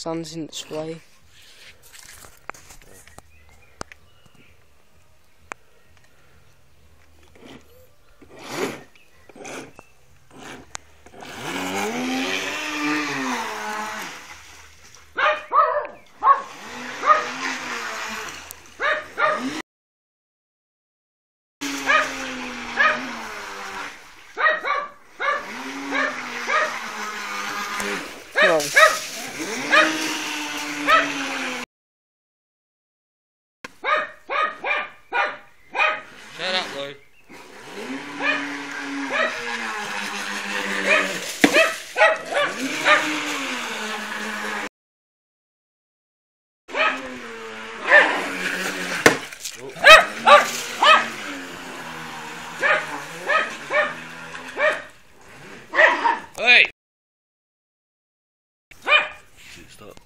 sun's in its way. Well, Shut up, Lou. Stop.